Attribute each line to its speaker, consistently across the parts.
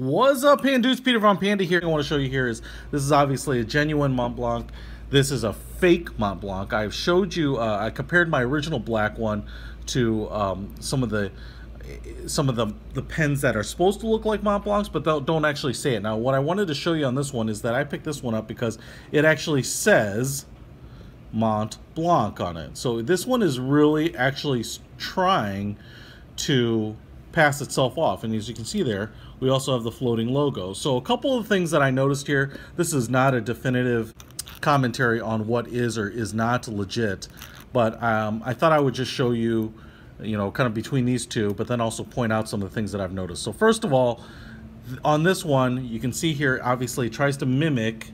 Speaker 1: What's up, Pandudes? Peter Von Panda here. I want to show you here is this is obviously a genuine Mont Blanc. This is a fake Mont Blanc. I've showed you, uh, I compared my original black one to um, some of the some of the, the pens that are supposed to look like Mont Blancs, but they don't actually say it. Now, what I wanted to show you on this one is that I picked this one up because it actually says Mont Blanc on it. So this one is really actually trying to pass itself off. And as you can see there, we also have the floating logo. So a couple of things that I noticed here, this is not a definitive commentary on what is or is not legit, but um, I thought I would just show you, you know, kind of between these two, but then also point out some of the things that I've noticed. So first of all, on this one, you can see here, obviously tries to mimic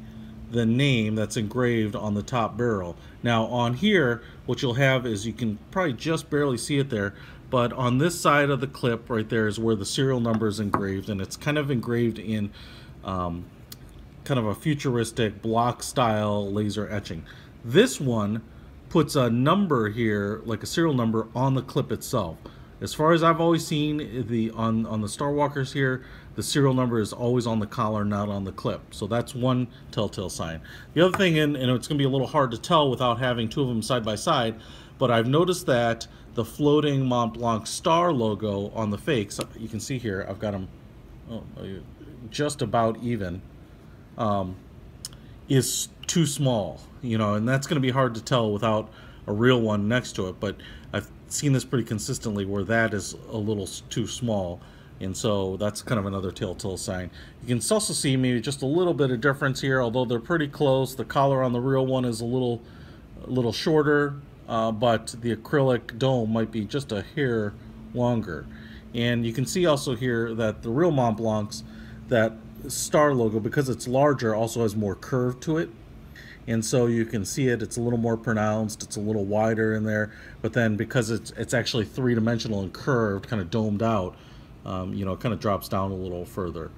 Speaker 1: the name that's engraved on the top barrel. Now on here, what you'll have is you can probably just barely see it there, but on this side of the clip right there is where the serial number is engraved and it's kind of engraved in um, kind of a futuristic block style laser etching. This one puts a number here, like a serial number, on the clip itself. As far as I've always seen, the on, on the Starwalkers here, the serial number is always on the collar, not on the clip. So that's one telltale sign. The other thing, and, and it's going to be a little hard to tell without having two of them side by side, but I've noticed that the floating Mont Blanc star logo on the fakes, you can see here, I've got them oh, just about even, um, is too small, you know, and that's going to be hard to tell without a real one next to it, but I've seen this pretty consistently where that is a little too small, and so that's kind of another telltale sign. You can also see maybe just a little bit of difference here, although they're pretty close. The collar on the real one is a little, a little shorter, uh, but the acrylic dome might be just a hair longer. And you can see also here that the real Mont Blancs, that star logo, because it's larger, also has more curve to it. And so you can see it, it's a little more pronounced, it's a little wider in there, but then because it's, it's actually three-dimensional and curved, kind of domed out, um, you know, it kind of drops down a little further.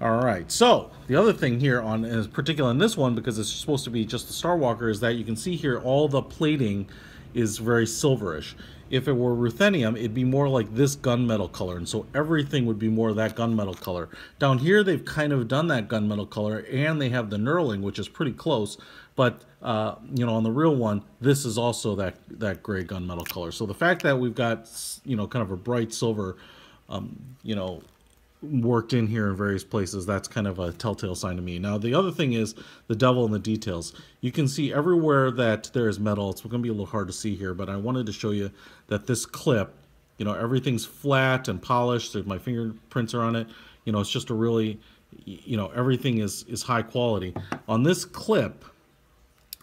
Speaker 1: All right, so the other thing here on, in particular in this one, because it's supposed to be just the Starwalker, is that you can see here all the plating is very silverish. If it were ruthenium, it'd be more like this gunmetal color, and so everything would be more of that gunmetal color. Down here, they've kind of done that gunmetal color, and they have the knurling, which is pretty close, but, uh, you know, on the real one, this is also that, that gray gunmetal color. So the fact that we've got, you know, kind of a bright silver, um, you know, worked in here in various places, that's kind of a telltale sign to me. Now, the other thing is the devil in the details. You can see everywhere that there is metal. It's going to be a little hard to see here, but I wanted to show you that this clip, you know, everything's flat and polished. My fingerprints are on it. You know, it's just a really, you know, everything is, is high quality. On this clip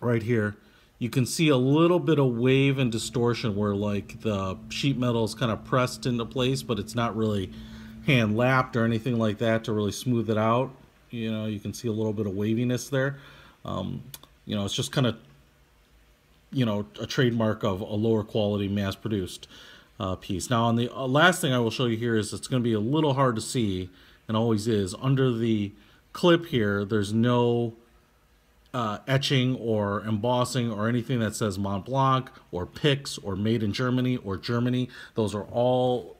Speaker 1: right here, you can see a little bit of wave and distortion where like the sheet metal is kind of pressed into place, but it's not really hand lapped or anything like that to really smooth it out. You know, you can see a little bit of waviness there. Um, you know, it's just kind of, you know, a trademark of a lower quality mass produced uh, piece. Now on the uh, last thing I will show you here is it's going to be a little hard to see and always is. Under the clip here, there's no uh, etching or embossing or anything that says Mont Blanc or Pix or made in Germany or Germany. Those are all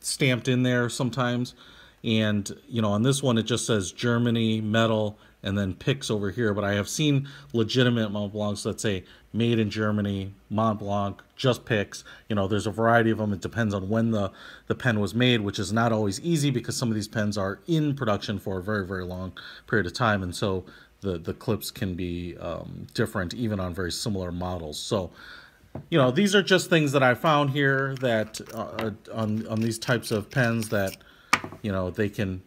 Speaker 1: stamped in there sometimes. And, you know, on this one, it just says Germany, metal, and then Pix over here. But I have seen legitimate Mont Blancs that say made in Germany, Mont Blanc, just Pix. You know, there's a variety of them. It depends on when the, the pen was made, which is not always easy because some of these pens are in production for a very, very long period of time. And so the, the clips can be um, different even on very similar models. So you know, these are just things that I found here that uh, on on these types of pens that, you know, they can.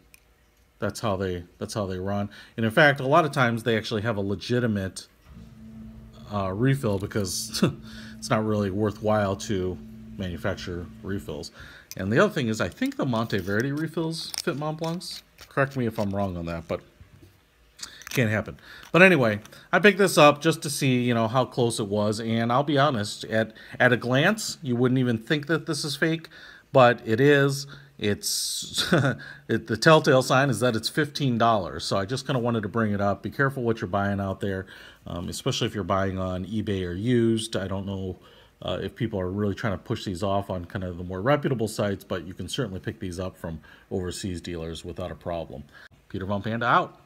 Speaker 1: That's how they that's how they run. And in fact, a lot of times they actually have a legitimate uh, refill because it's not really worthwhile to manufacture refills. And the other thing is, I think the Monteverde refills fit Mont Blancs. Correct me if I'm wrong on that, but can't happen. But anyway, I picked this up just to see, you know, how close it was. And I'll be honest, at, at a glance, you wouldn't even think that this is fake, but it is. It's it, the telltale sign is that it's $15. So I just kind of wanted to bring it up. Be careful what you're buying out there, um, especially if you're buying on eBay or used. I don't know uh, if people are really trying to push these off on kind of the more reputable sites, but you can certainly pick these up from overseas dealers without a problem. Peter Von Panda out.